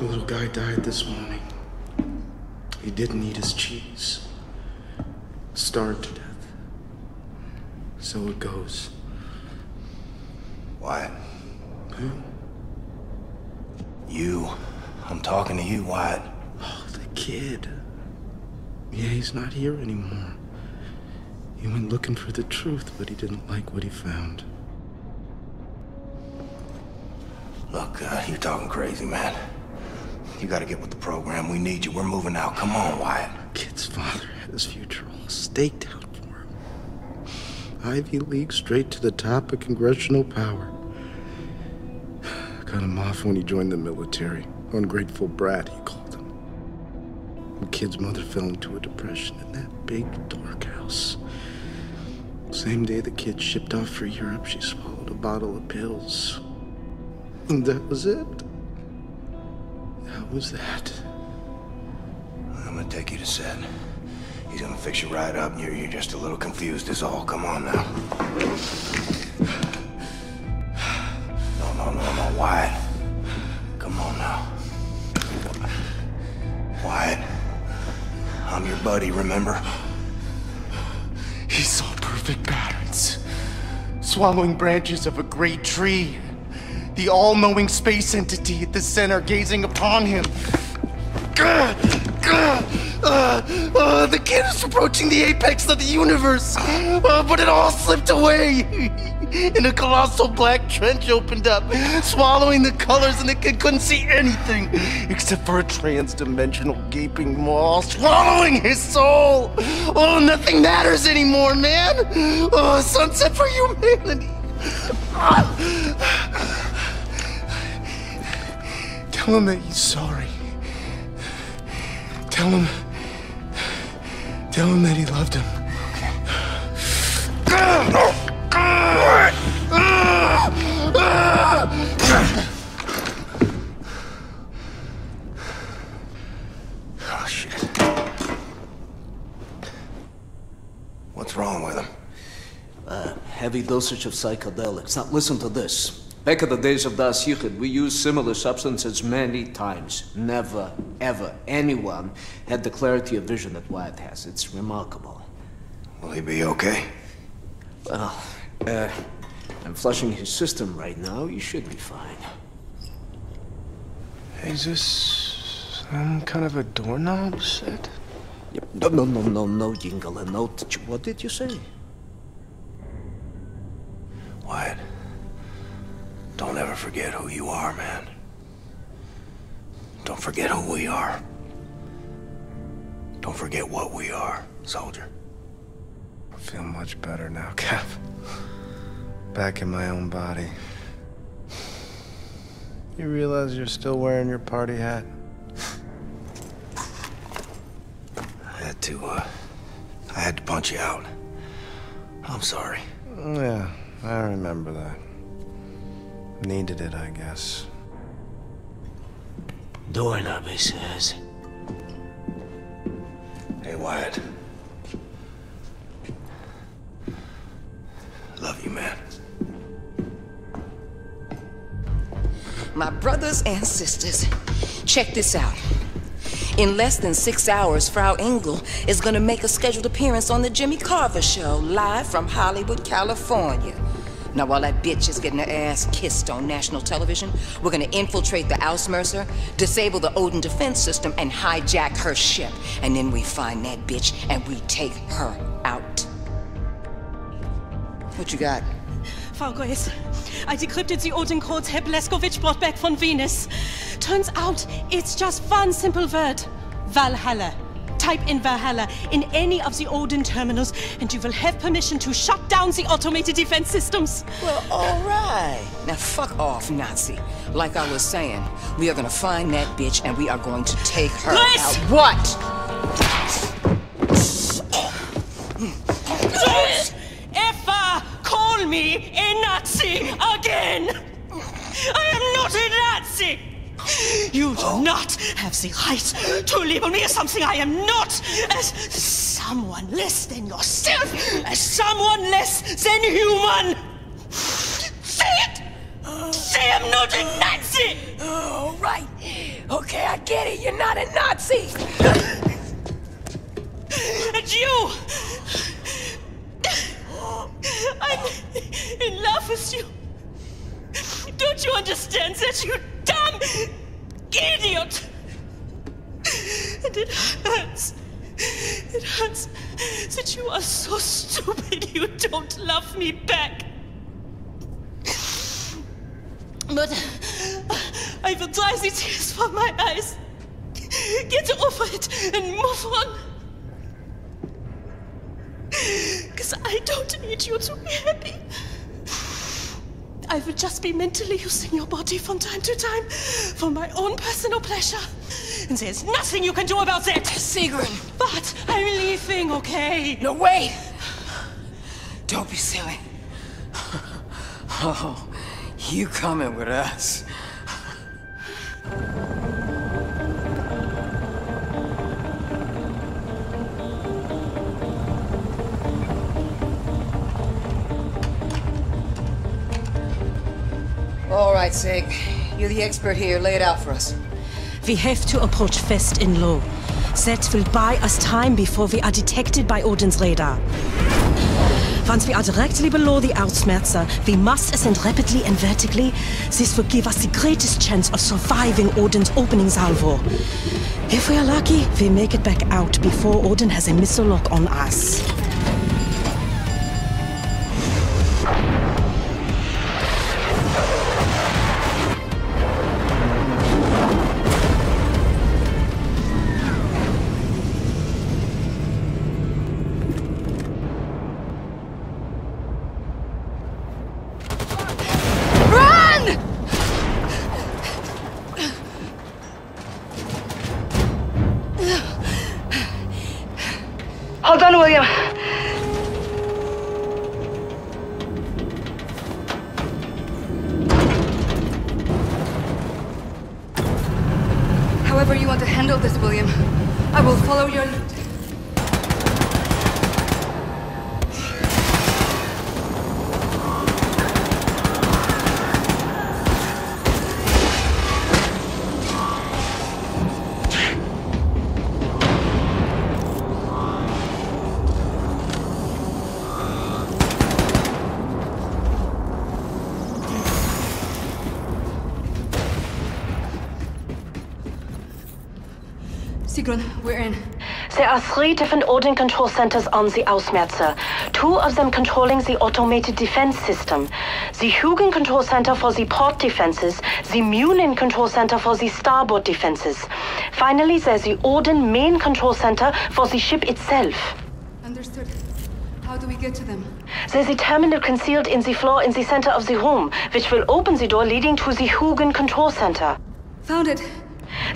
The little guy died this morning. He didn't eat his cheese. Starved to death. So it goes. Wyatt. Who? You. I'm talking to you, Wyatt. Oh, the kid. Yeah, he's not here anymore. He went looking for the truth, but he didn't like what he found. Look, uh, you're talking crazy, man. You gotta get with the program. We need you. We're moving out. Come on, Wyatt. Kid's father had his future all staked out for him. Ivy League straight to the top of congressional power. Cut him off when he joined the military. Ungrateful brat, he called him. The kid's mother fell into a depression in that big, dark house. Same day the kid shipped off for Europe, she swallowed a bottle of pills. And that was it. That was that. I'm gonna take you to Set. He's gonna fix you right up. You're, you're just a little confused is all. Come on now. No, no, no, no, Wyatt. Come on now. Wyatt. I'm your buddy, remember? He saw perfect patterns, swallowing branches of a great tree. The all knowing space entity at the center gazing upon him. Uh, uh, the kid is approaching the apex of the universe, uh, but it all slipped away. and a colossal black trench opened up, swallowing the colors, and the kid couldn't see anything except for a trans-dimensional gaping maw swallowing his soul. Oh, nothing matters anymore, man. Oh, sunset for humanity. Tell him that he's sorry. Tell him. Tell him that he loved him. Ah, oh, shit. What's wrong with him? Heavy dosage of psychedelics. Now listen to this. Back in the days of Da'at Yichud, we used similar substances many times. Never, ever, anyone had the clarity of vision that Wyatt has. It's remarkable. Will he be okay? Well, uh, I'm flushing his system right now. You should be fine. Is this some kind of a doorknob set? Yep. No, no, no, no, no, Jingle, and no. What did you say? Wyatt. Don't ever forget who you are, man. Don't forget who we are. Don't forget what we are, soldier. I feel much better now, Cap. Back in my own body. You realize you're still wearing your party hat? I had to, uh, I had to punch you out. I'm sorry. Yeah, I remember that. Needed it, I guess. Doorknob, he says. Hey, Wyatt. Love you, man. My brothers and sisters, check this out. In less than six hours, Frau Engel is gonna make a scheduled appearance on the Jimmy Carver Show, live from Hollywood, California. Now, while that bitch is getting her ass kissed on national television, we're gonna infiltrate the Ausmerzer, disable the Odin defense system, and hijack her ship. And then we find that bitch and we take her out. What you got? Frau Grace, I decrypted the Odin codes Herr Blazkowicz brought back from Venus. Turns out it's just one simple word Valhalla. Type in Valhalla in any of the Odin terminals, and you will have permission to shut down the automated defense systems. Well, all right. Now, fuck off, Nazi. Like I was saying, we are gonna find that bitch and we are going to take her Grace! out. What? Don't Ever call me a Nazi again! I am not a Nazi! You do not have the right to label me as something I am not, as someone less than yourself, as someone less than human! Say it! Say I'm not a Nazi! All right. Okay, I get it. You're not a Nazi. And you! I'm in love with you. Don't you understand that, you dumb idiot? And it hurts. It hurts that you are so stupid you don't love me back. But I will dry the tears from my eyes. Get over it and move on. Because I don't need you to be happy. I will just be mentally using your body from time to time for my own personal pleasure. And there's nothing you can do about that. Sigrun. But I'm leaving, okay? No, wait. Don't be silly. Oh, you coming with us. Sig. You're the expert here. Lay it out for us. We have to approach fast and low. That will buy us time before we are detected by Odin's radar. Once we are directly below the Ausmerzer, uh, we must ascend rapidly and vertically. This will give us the greatest chance of surviving Odin's opening salvo. If we are lucky, we make it back out before Odin has a missile lock on us. Sigrun, we're in. There are three different Odin control centers on the Ausmerzer. Two of them controlling the automated defense system. The Hugin control center for the port defenses, the Munin control center for the starboard defenses. Finally, there's the Odin main control center for the ship itself. Understood. How do we get to them? There's a terminal concealed in the floor in the center of the room, which will open the door leading to the Hugin control center. Found it.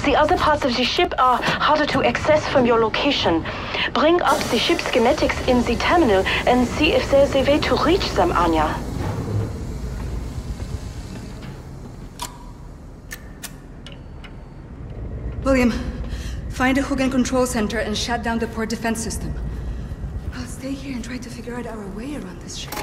The other parts of the ship are harder to access from your location. Bring up the ship's schematics in the terminal and see if there's a way to reach them, Anya. William, find a Hugin control center and shut down the port defense system. I'll stay here and try to figure out our way around this ship.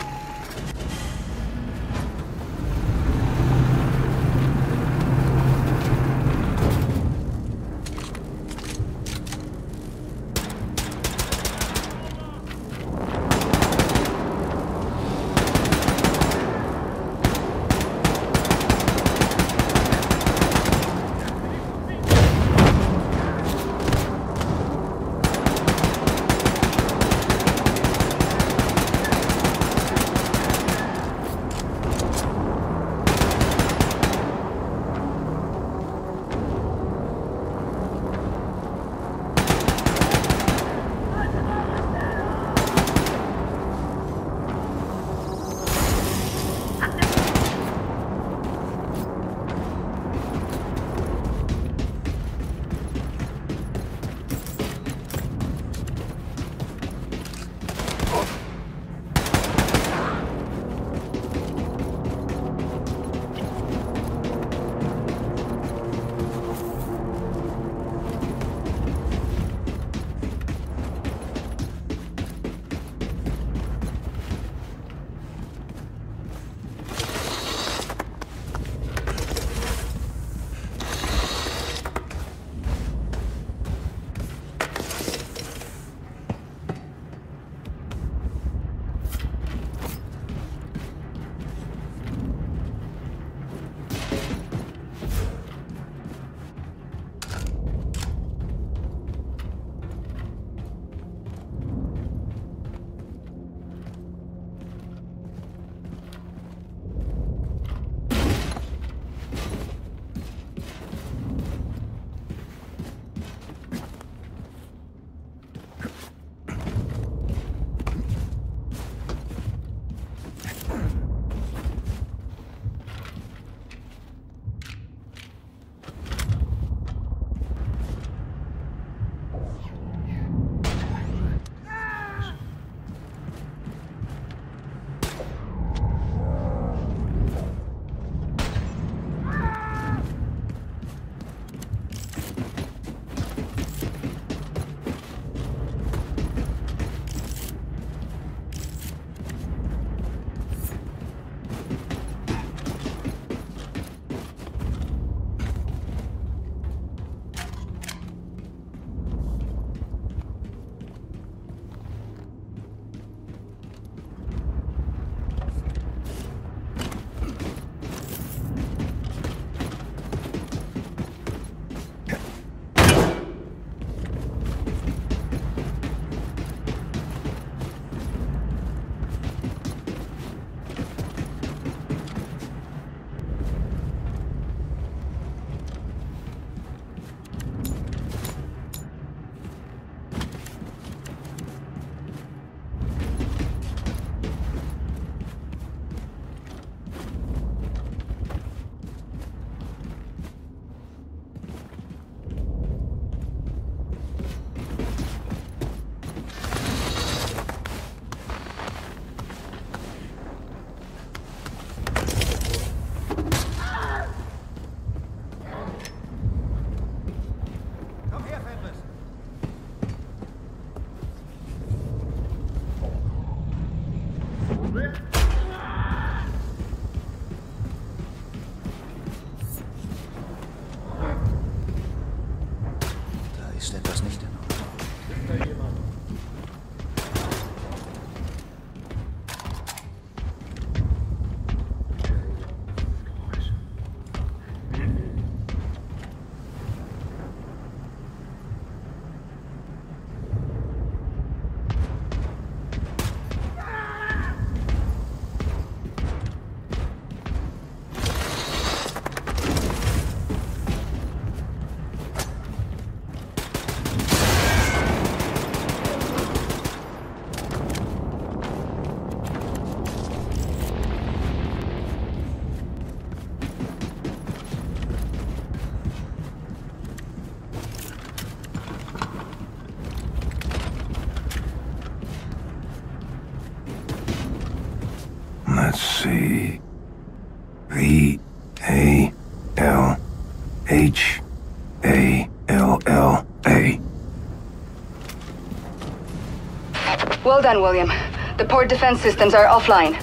Well done, William. The port defense systems are offline.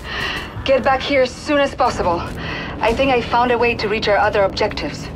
Get back here as soon as possible. I think I found a way to reach our other objectives.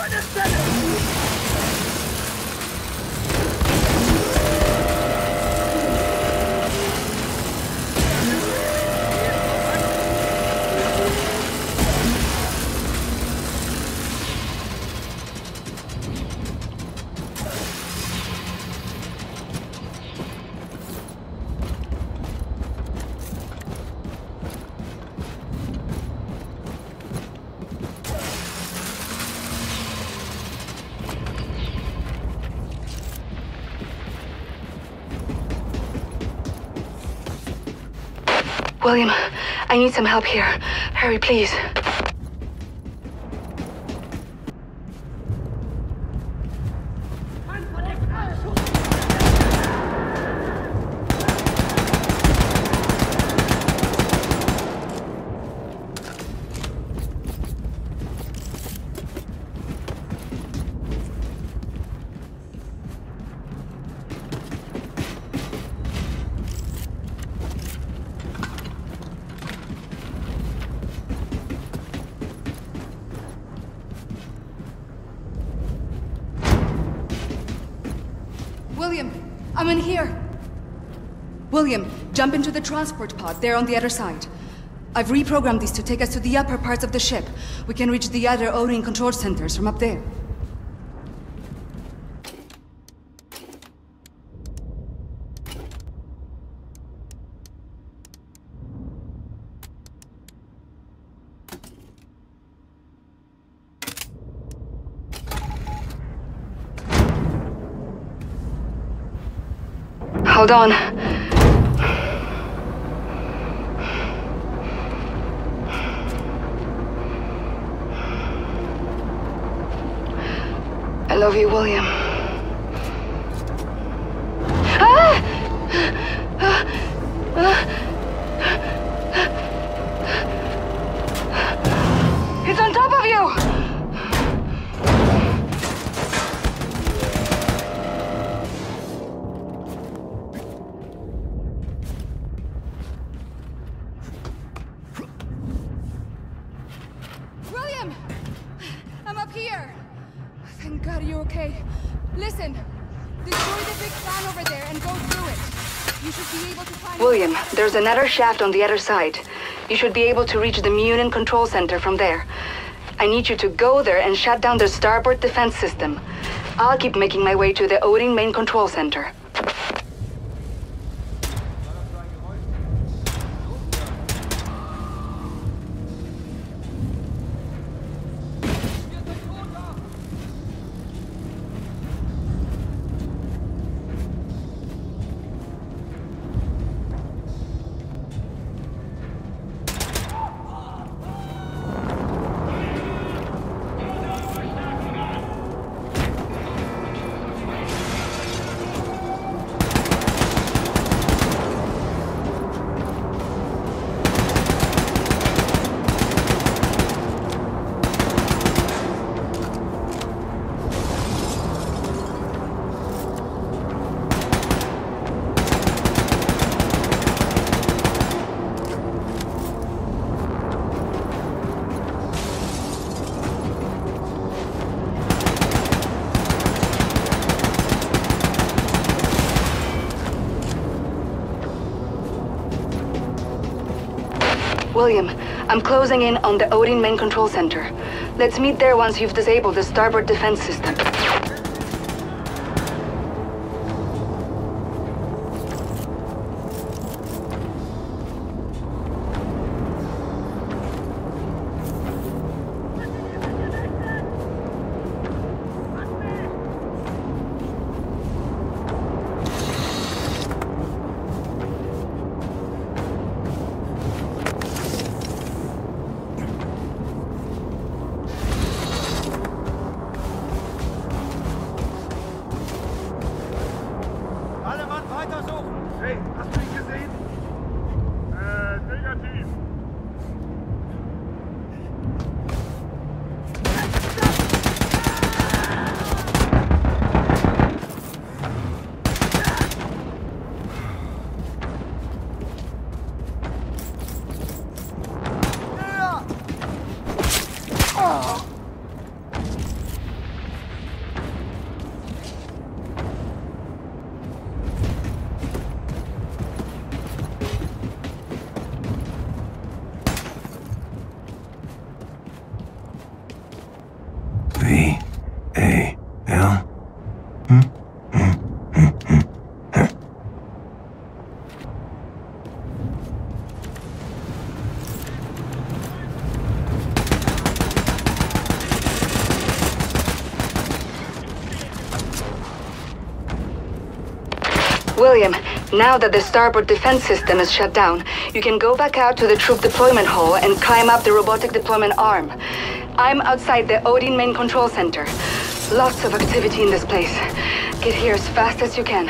What is this? William, I need some help here. Hurry, please. William, I'm in here. William, jump into the transport pod. They're on the other side. I've reprogrammed these to take us to the upper parts of the ship. We can reach the other Odin control centers from up there. Hold on. I love you, William. Ah! Another shaft on the other side. You should be able to reach the Munin control center from there. I need you to go there and shut down the starboard defense system. I'll keep making my way to the Odin main control center. I'm closing in on the Odin main control center. Let's meet there once you've disabled the starboard defense system. William, now that the starboard defense system is shut down, you can go back out to the troop deployment hall and climb up the robotic deployment arm. I'm outside the Odin main control center. Lots of activity in this place. Get here as fast as you can.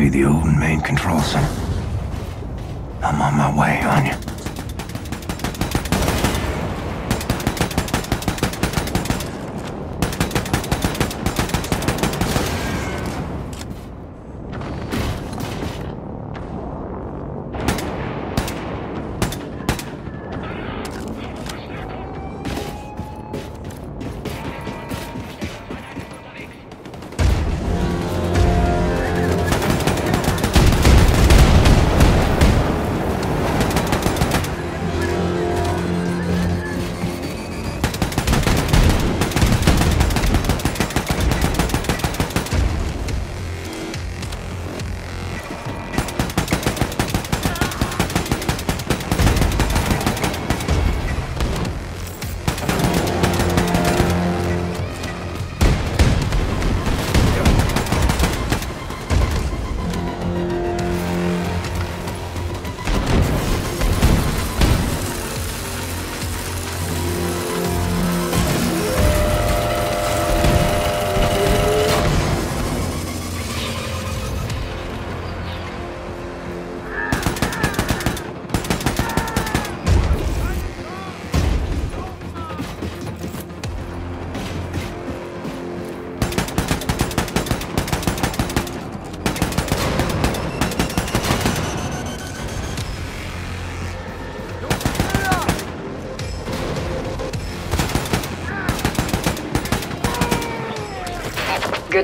Be the Odin main control center. I'm on my way, Anya.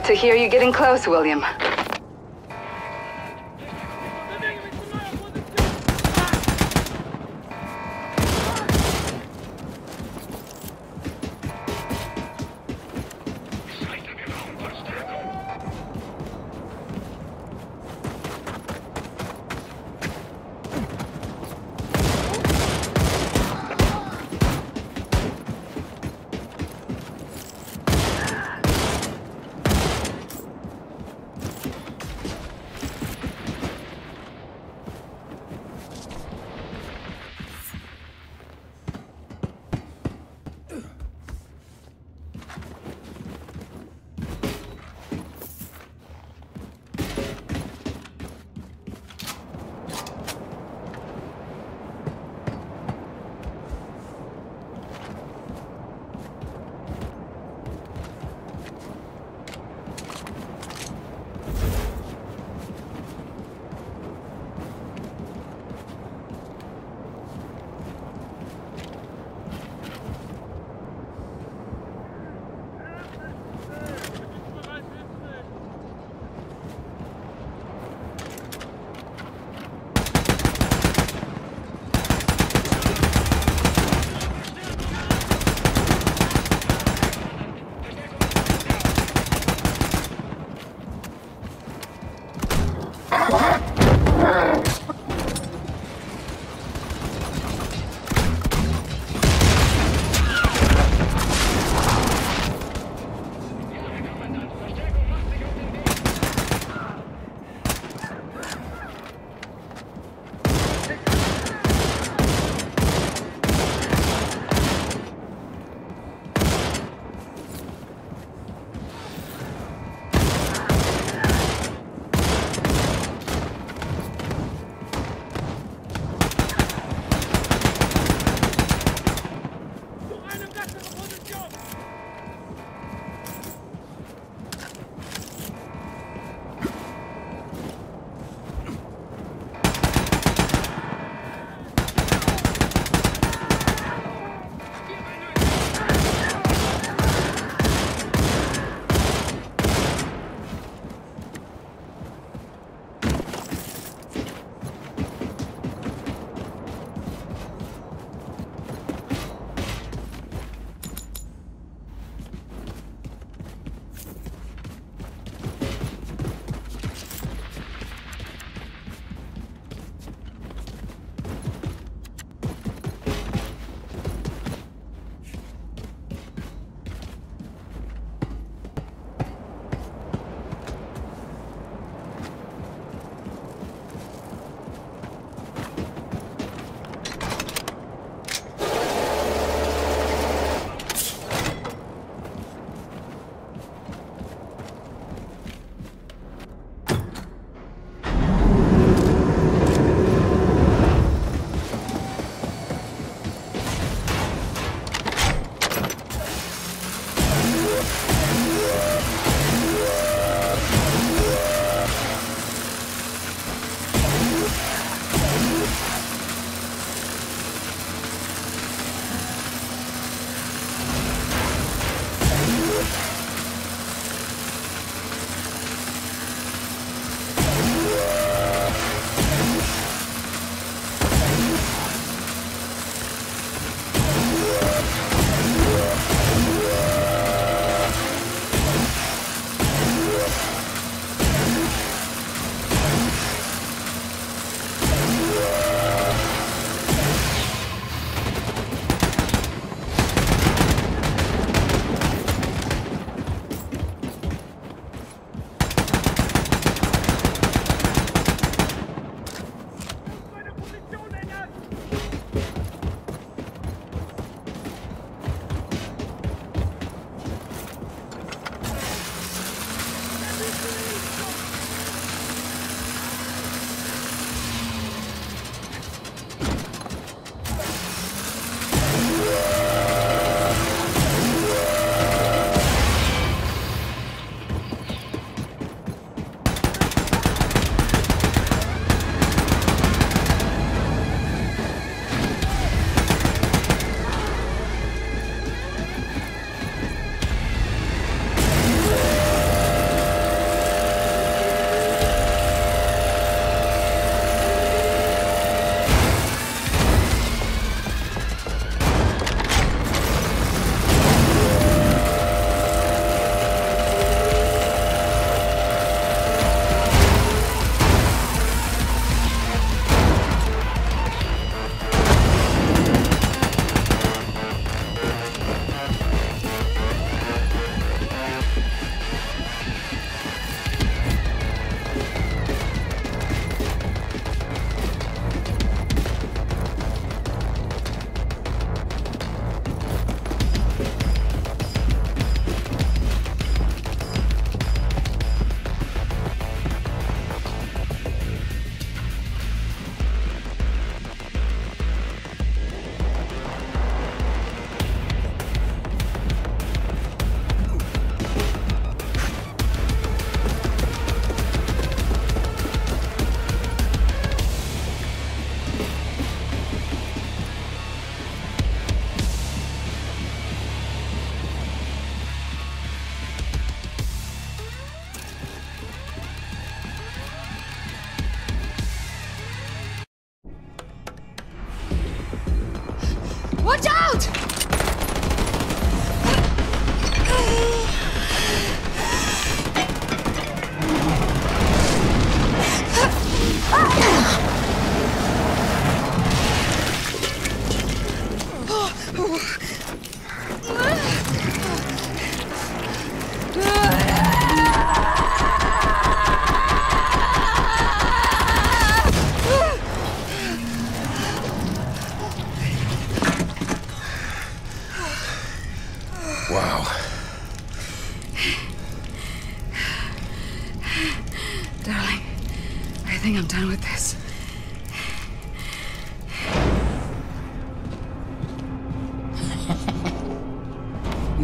To hear you getting close, William.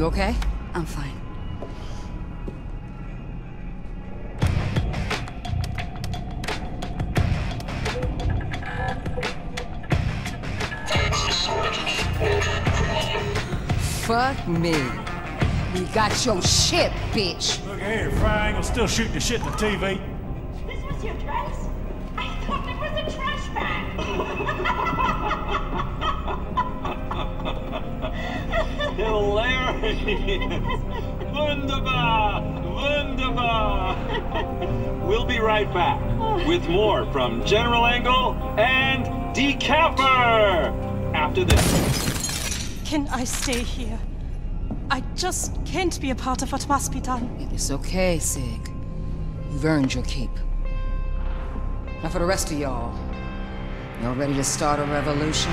You okay? I'm fine. Fuck me. We got your shit, bitch. Look here, Frying will still shoot the shit to TV. Wunderbar! Wunderbar! we'll be right back with more from General Engel and Decapper after this. Can I stay here? I just can't be a part of what must be done. It's okay, Sig. You've earned your keep. Now for the rest of y'all. Y'all ready to start a revolution?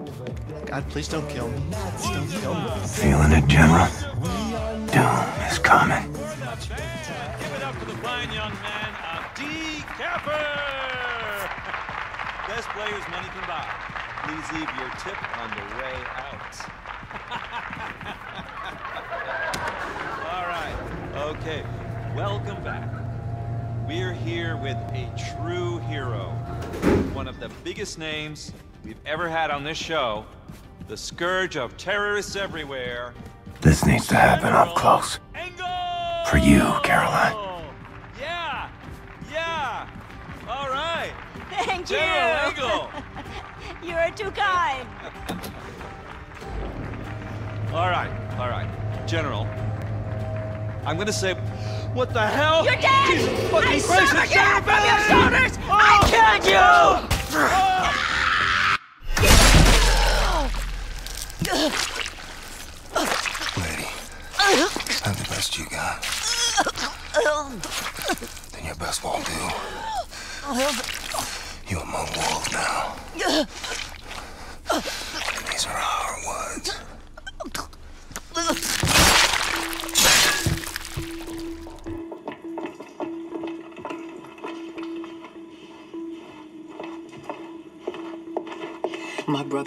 God, please don't kill me. Please don't kill me. Feeling it, General? Doom is coming. Give it up for the fine young man, uh, Decapper! Best players money can buy. Please leave your tip on the way out. All right, okay, welcome back. We're here with a true hero. One of the biggest names we've ever had on this show. The scourge of terrorists everywhere. This needs to happen up close. For you, Caroline. Yeah, yeah. All right. Thank you. General Engel. You're too kind. All right, all right. General, I'm gonna say, what the hell? You're dead! Fucking I gracious, severed your from your General! shoulders! I killed oh, you! Lady, I'm the best you got. Then your best won't do. You're among wolves now.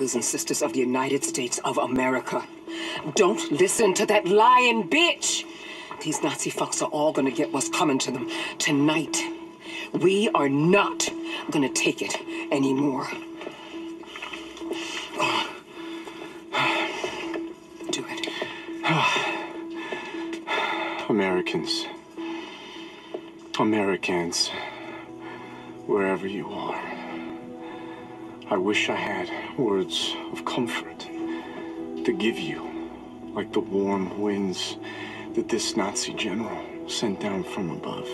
Brothers and sisters of the United States of America, don't listen to that lying bitch. These Nazi fucks are all gonna get what's coming to them tonight. We are not gonna take it anymore. Do it. Americans. Americans. Wherever you are. I wish I had words of comfort to give you, like the warm winds that this Nazi general sent down from above.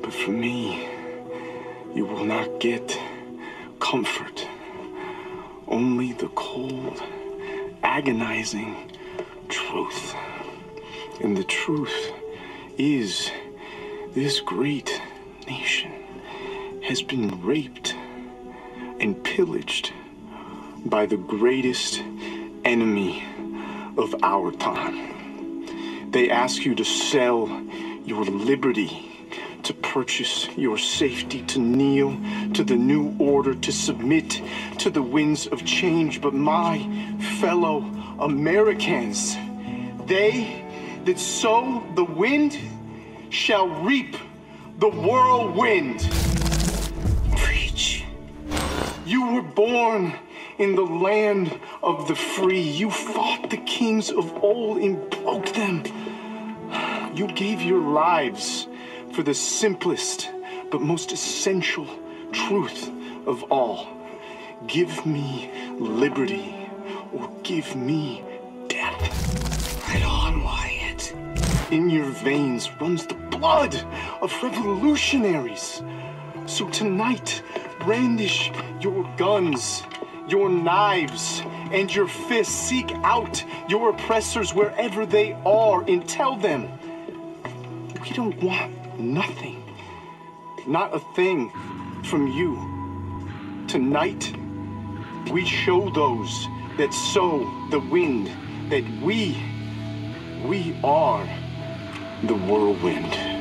But for me, you will not get comfort. Only the cold, agonizing truth. And the truth is this great nation has been raped and pillaged by the greatest enemy of our time. They ask you to sell your liberty, to purchase your safety, to kneel to the new order, to submit to the winds of change. But my fellow Americans, they that sow the wind shall reap the whirlwind. You were born in the land of the free. You fought the kings of old and broke them. You gave your lives for the simplest but most essential truth of all. Give me liberty, or give me death. Right on, Wyatt. In your veins runs the blood of revolutionaries. So tonight, brandish your guns, your knives, and your fists. Seek out your oppressors wherever they are and tell them we don't want nothing, not a thing from you. Tonight, we show those that sow the wind that we, we are the whirlwind.